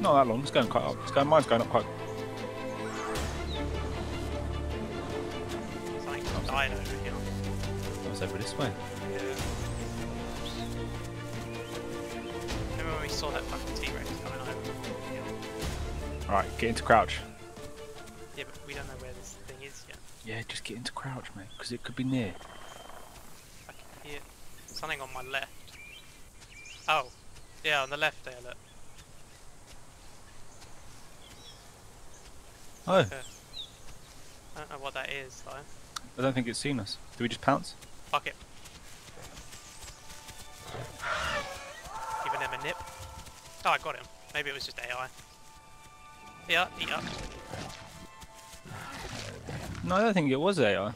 Not that long. It's going quite up. It's going. Mine's going up quite. Something's died over here. What's over this way? Yeah. Remember when we saw that fucking T-Rex coming over? Yeah. All right, get into crouch. yeah, but we don't know where this thing is yet. Yeah, just get into crouch, mate, because it could be near. I can hear something on my left. Oh, yeah, on the left there, look. Oh, Okay. I don't know what that is, though. I don't think it's seen us. Do we just pounce? Fuck it. Giving him a nip. Oh, I got him. Maybe it was just AI. Yeah, eat up. No, I don't think it was AI.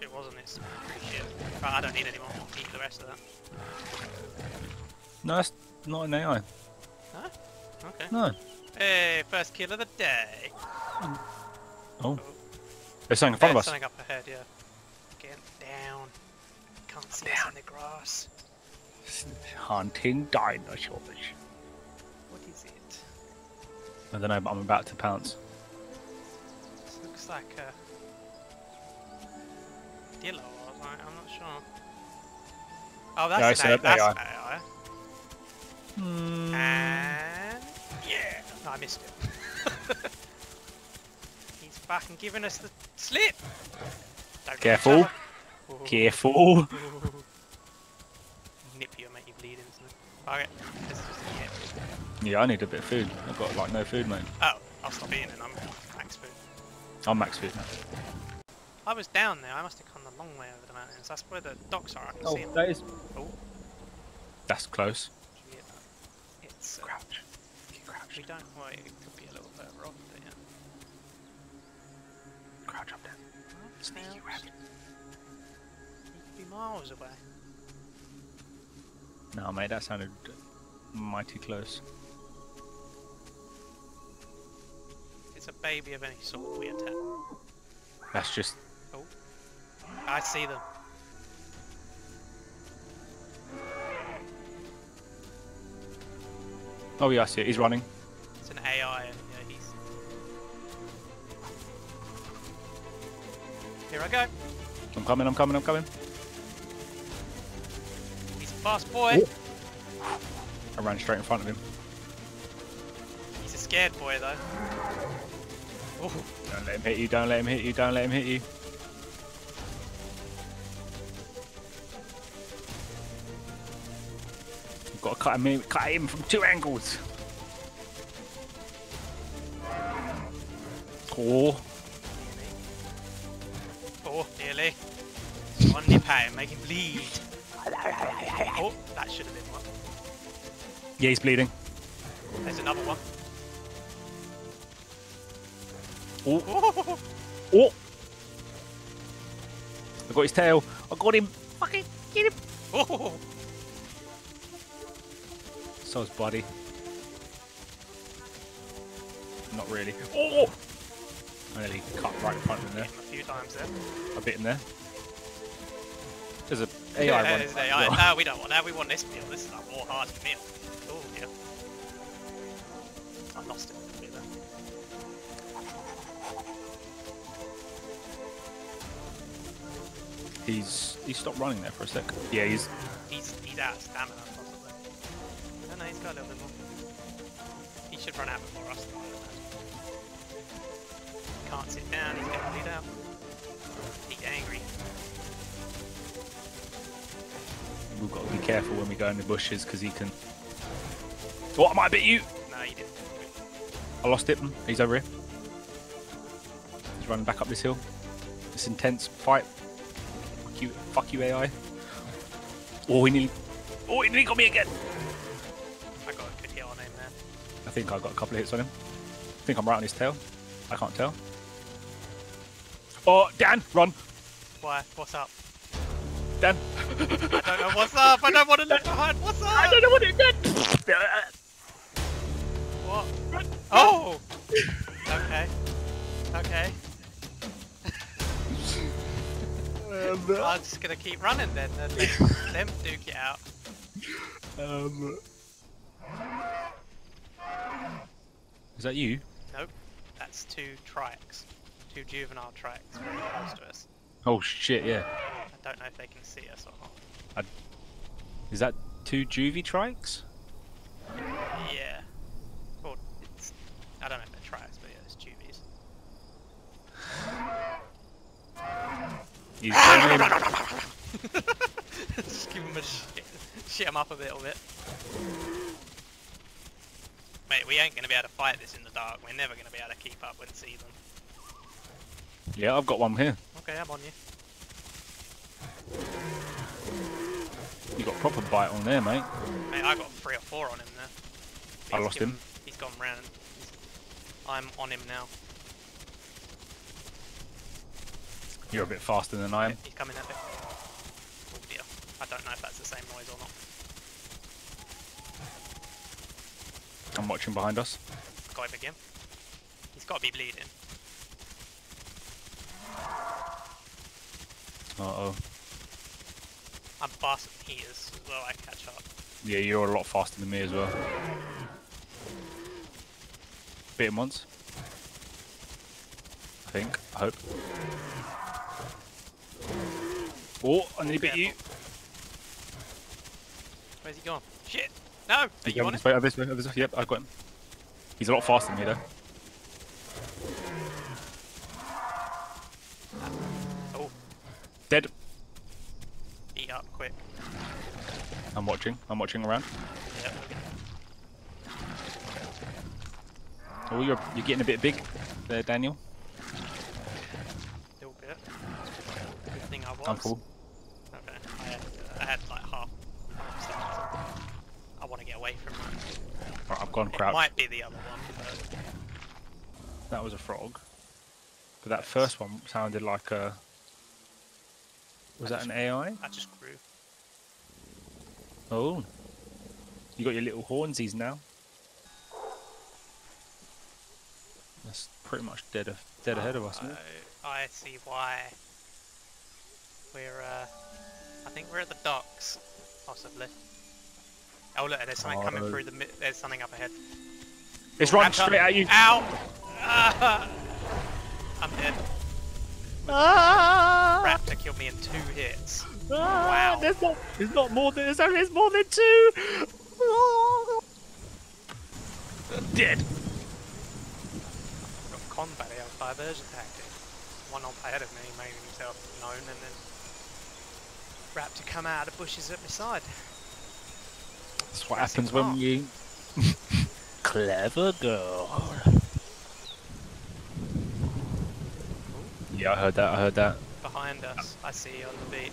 It wasn't, it's pretty shit. Right, I don't need any more. Eat the rest of that. No, that's not an AI. Huh? Okay. No. Hey, first kill of the day. Oh. There's something in front of us. something up ahead, yeah. Get down. Can't see us in the grass. Hunting dinosaurs. What is it? I don't know, but I'm about to pounce. This looks like a Dillo or something, I'm not sure. Oh, that's see an AI. That's AI. an AI. Hmm. And yeah, no, I missed it. He's fucking giving us the slip. Don't Careful. Careful. Nip you and make you bleed instantly. Okay, this is just a nip. Yeah, I need a bit of food. I've got like no food, mate. Oh, I'll stop eating and I'm max food. I'm max food now. I was down there. I must have come the long way over the mountains. That's where the docks are. I can see them. that is. Oh, That's close. should we get that? It's. Uh, Crouch. Crouched. don't. Well, it could be a little further off, but yeah. Crouch up there. Sneaky Crouch. rabbit. He could be miles away. No, mate, that sounded mighty close. If it's a baby of any sort, we attack. That's just. Oh, I see them. Oh yeah, I see it. He's running. Here I go. I'm coming. I'm coming. I'm coming. He's a fast boy. Oh. I ran straight in front of him. He's a scared boy though. Oh, Don't let him hit you. Don't let him hit you. Don't let him hit you. You've got to cut him, in- cut him from two angles. Oh, nip at him, make him bleed. Oh, that should have been one. yeah, he's bleeding. There's another one. Oh, Oh. I got his tail. I got him. Fucking get him. oh. So his body. Not really. Oh! I nearly cut right in front of him there. A few times there. A bit in there. There's a AI yeah, one. there's AI. No, we don't want that. We want this meal. This is our war hardy meal. Oh, yeah. I lost him a bit there. He's he stopped running there for a sec. Yeah, he's He's, he's out of stamina, possibly. No, no, he's got a little bit more. He should run out before us, though, Can't sit down, he's getting bleed out. He's angry. We've got to be careful when we go in the bushes because he can. Oh, I might bit you. No, he didn't. I lost it. He's over here. He's running back up this hill. This intense fight. Fuck you, fuck you, AI. Oh, he nearly. Oh, he nearly got me again. I got a good hit on him there. I think I got a couple of hits on him. I think I'm right on his tail. I can't tell. Oh, Dan, run, Why? What's up? Dan. I don't know what's up! I don't want to look behind! What's up? I don't know what it did. What? Oh! Okay. Okay. I'm just gonna keep running then and let them duke it out. Um, Is that you? Nope. That's two trikes. Two juvenile trikes very close to us. Oh shit, yeah. I don't know if they can see us or not. Is that two juvie trikes? Yeah. Well, it's. I don't know if they're trikes, but yeah, it's juvies. He's. Just give him a shit. Shit him up a little bit. Mate, we ain't gonna be able to fight this in the dark. We're never gonna be able to keep up and see them. Yeah, I've got one here. Okay, I'm on you. You got proper bite on there, mate. Mate, I got three or four on him there. I lost given- him. He's gone round. He's- I'm on him now. You're a bit faster than I am. He's coming that bit. Oh dear. I don't know if that's the same noise or not. I'm watching behind us. Got him again. He's got to be bleeding. Uh oh. I'm faster than he is as well. I catch up. Yeah, you're a lot faster than me as well. Beat him once. I think. I hope. Oh, I nearly beat you. Where's he gone? Shit! No! Are He's you on it? this way, this way, this way. Yep, I got him. He's a lot faster than me though. Dead. eat up quick. I'm watching. I'm watching around. Yep. Oh, you're you're getting a bit big there, Daniel. Little bit. Good thing I was. I'm full. Okay. I had, uh, I had like half. half I want to get away from that. Right, I've gone It crouch. might be the other one, but That was a frog. But that first one sounded like a. Was that an AI? I just grew. Oh. You got your little hornsies now. That's pretty much dead, a- dead ahead of us. Oh, I see why. We're, uh, I think we're at the docks, possibly. Oh look, there's something coming Oh. through the. There's something up ahead. It's Oh, running straight at you. Ow! I'm dead. Ah! Raptor killed me in two hits. Ah, Wow. There's not, there's not more than, there's, there's more than two. Ah. Dead. Got combat out diversion tactic. One up ahead of me made himself known and then Raptor come out of the bushes at my side. That's what Jurassic happens when Park. you. Clever girl. Yeah, I heard that. I heard that. Behind us, I see you on the beach.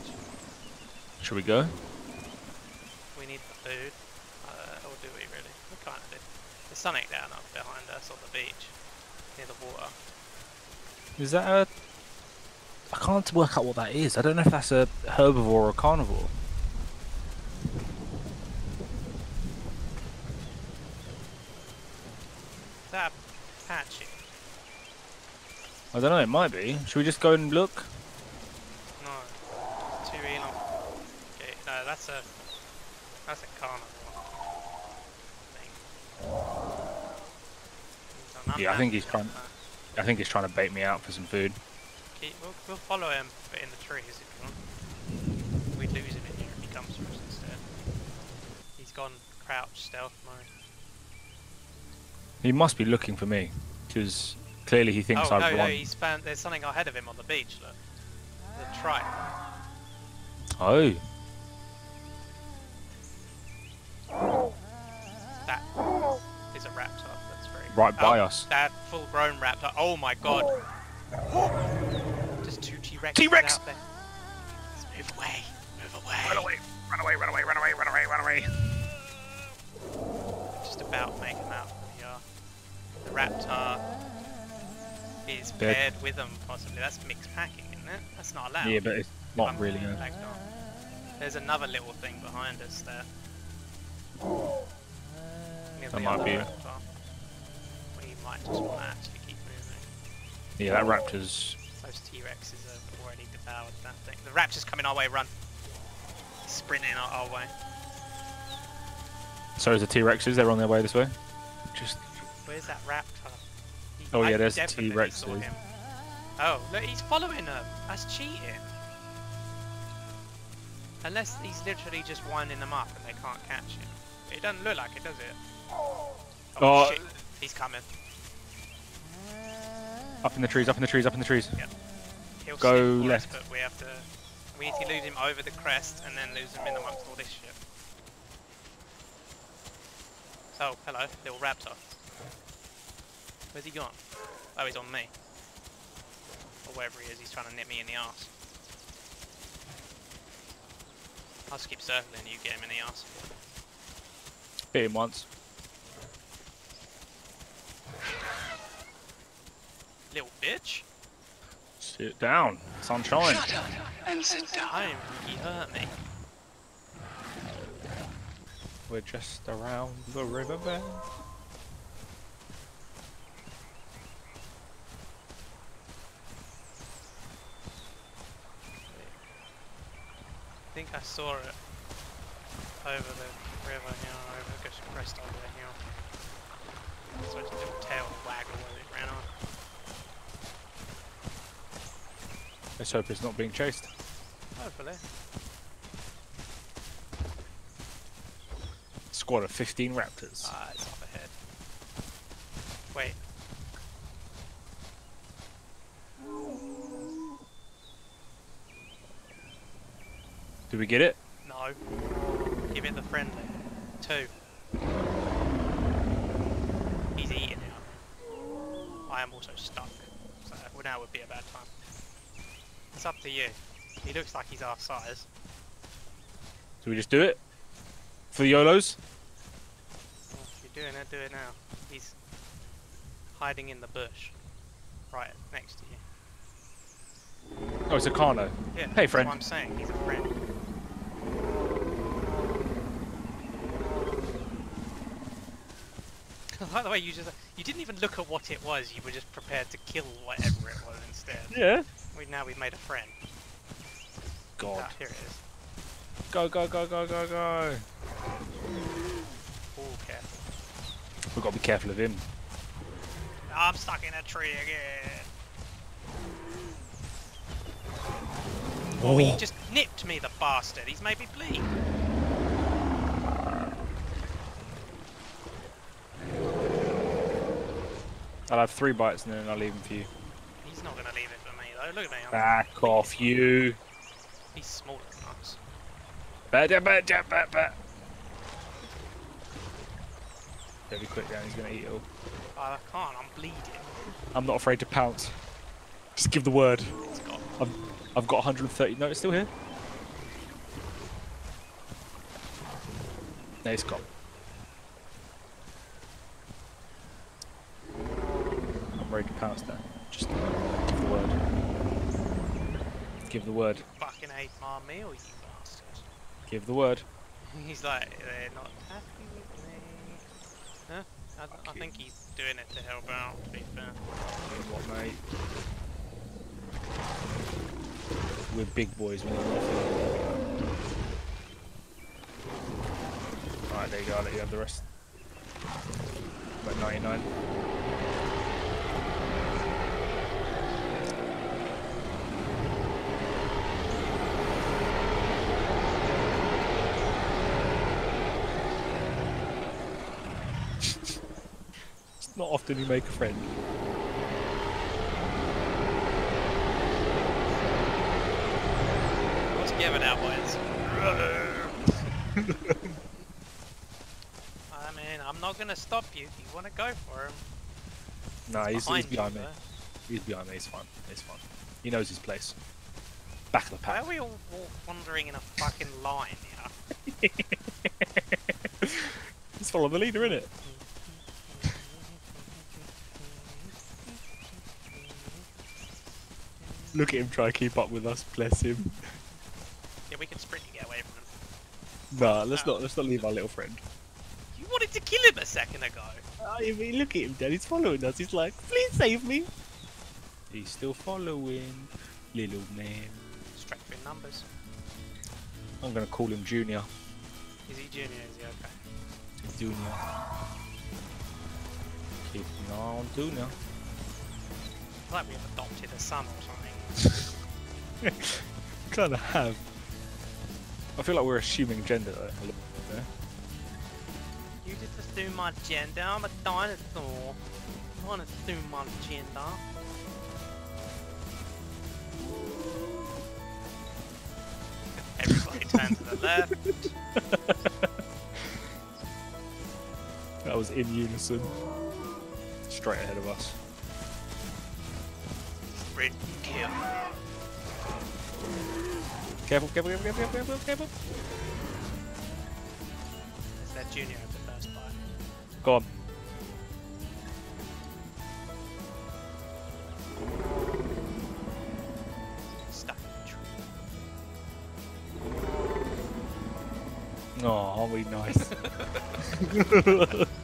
Should we go? We need the food. Uh, or do we really? We kind of do. There's something down up behind us on the beach, near the water. Is that a? I can't work out what that is. I don't know if that's a herbivore or a carnivore. Is that patchy? I don't know. It might be. Should we just go and look? No. Too Elon. Okay, no, that's a that's a. Thing. Yeah, I think he's trying- man. I think he's trying to bait me out for some food. Keep, we'll, we'll follow him, but in the trees if you want. We'd lose him in here if he comes for us instead. He's gone crouch stealth mode. He must be looking for me, because clearly he thinks oh I've no, no, he's found. There's something ahead of him on the beach. Look, the trike. Oh, That is a raptor. That's very right by oh, us. That full-grown raptor. Oh my god. Just two T-Rex. T-Rex! out there. Let's move away. Move away. Run away! Run away! Run away! Run away! Run away! Run away! Just about make them out. We are. The raptor is paired with them, possibly. That's mixed packing, isn't it? That's not allowed. Yeah, but it's not I'm really. A... lagged on. There's another little thing behind us there. Near That the might be it. raptor. We might just want to actually keep moving. Yeah, that raptor's. Those T-Rexes have already devoured that thing. The raptor's coming our way, run. Sprinting our, our way. So is the T-Rexes. They're on their way this way. Just Where's that raptor? He- Oh, I yeah, there's T-Rexes. saw him. Oh, look, he's following them. That's cheating. Unless he's literally just winding them up and they can't catch him. It doesn't look like it, does it? Oh, Oh. shit. He's coming. Up in the trees, up in the trees, up in the trees. He'll Go for us, left. but we have to... We need to lose him over the crest and then lose him in amongst all this shit. Oh, hello, little raptor. Where's he gone? Oh, he's on me. Or wherever he is, he's trying to nip me in the arse. I'll just keep circling you, get him in the arse. Hit him once. Little bitch! Sit down. Sunshine. Shut up and sit down. I he hurt me. We're just around the riverbed. Think I saw it over the river here, over the crest over the hill. So its little tail waggle as it ran on. Let's hope it's not being chased. Hopefully. Squad of 15 raptors. Ah, it's up ahead. Wait. Do we get it? No. Give it the friendly. Two. He's eating it. I am also stuck. So well, now would be a bad time. It's up to you. He looks like he's our size. Do we just do it? For the YOLOs? If you're doing it, do it now. He's hiding in the bush. Right next to you. Oh, it's a Carno. Yeah, Hey, that's friend. what I'm saying. He's a friend. By the way, you just you didn't even look at what it was. You were just prepared to kill whatever it was instead. Yeah. We now we've made a friend. God. Ah, here it is. Go, go, go, go, go, go. Oh, careful. We've got to be careful of him. I'm stuck in a tree again. Oh, he just nipped me, the bastard. He's made me bleed. I'll have three bites and then I'll leave him for you. He's not gonna leave it for me though. Look at me. I'm, Back off, you. he's smaller than us. Bat, bat. Better be quick down, he's gonna eat it all. I can't. I'm bleeding. I'm not afraid to pounce. Just give the word. I've, I've got 130. No, it's still here. No, it's gone. I'm ready to. Just give the word. Give the word. fucking ate my meal, you bastard. Give the word. He's like, they're not happy with me. Huh? I, I think he's doing it to help out, to be fair. What, mate? We're big boys. We're not nothing. Alright, there you go. I'll let you have the rest. About 99. Often you make a friend. What's Gavin now, boys? I mean, I'm not gonna stop you if you wanna go for him. Nah, he's, he's Behind you, me. though. He's behind me. He's fine. He's fine. He knows his place. Back of the pack. Why are we all, wandering in a fucking line here? Just follow the leader, innit? Look at him try to keep up with us. Bless him. Yeah, we can sprint and get away from him. Nah, let's not. Let's not leave our little friend. You wanted to kill him a second ago. I mean, look at him, Dad. He's following us. He's like, please save me. He's still following, little man. Strength in numbers. I'm gonna call him Junior. Is he junior? Is he okay? He's Junior. Keep on doing now. It's like we've adopted a son or something. kind of have. I feel like we're assuming gender though. a little bit there. You just assume my gender. I'm a dinosaur. I want to assume my gender. Everybody turn to the left. That was in unison. Straight ahead of us. Red kill. Careful, careful, careful, careful, careful, careful. It's that junior at the first bite. Go on. Stuck in the tree. Oh, we nice?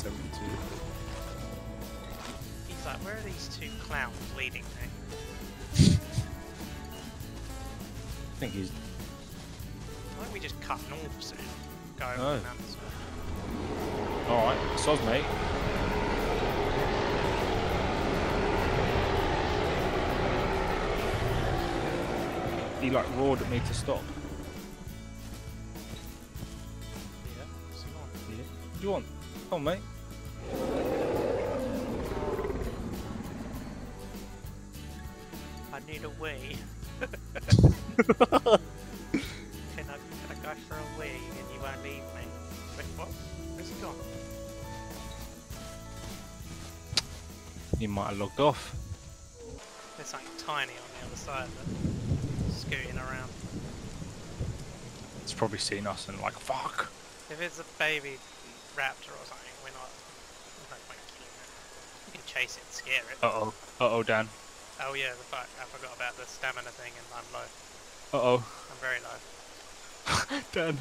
72. He's like, where are these two clowns leading me? I think he's. Why don't we just cut north soon? Go over Oh. the. Alright, soz mate. He like roared at me to stop. Yeah, so go on. Yeah. What do you want? Come on, mate. I need a wee. can, I, can I go for a wee and you won't leave me? Wait, what? Where's he gone? He might have logged off. There's something tiny on the other side of it. Scooting around. It's probably seen us and like, fuck. If it's a baby raptor or something, we're not. There's no point killing it. You can chase it and scare it. Uh oh. Uh oh, Dan. Oh yeah, the fuck. I forgot about the stamina thing and I'm low. Uh oh. I'm very low. Dan.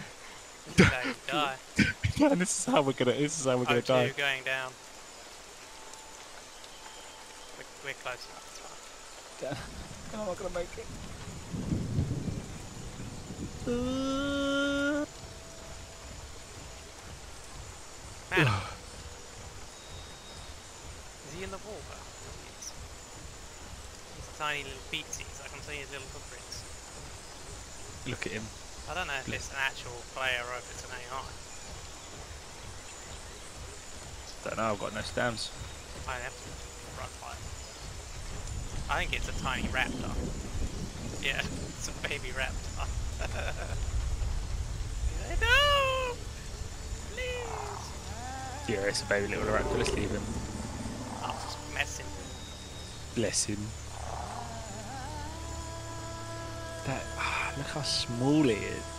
This is how you die. Dan, this is how we're gonna. This is how we're gonna O2 die. going down. We're, we're close enough. It's fine. Dan, I'm not gonna make it. Is he in the water? Oh, yes. He's a tiny little beatsies. I can see his little footprints. Look at him. I don't know if it's an actual player or if it's an AI. Don't know. I've got no stamps. I have to run by. I think it's a tiny raptor. Yeah, it's a baby raptor. no! It's a baby little. Let's leave him. I'm just messing. Bless him. That. Ah, look how small he is.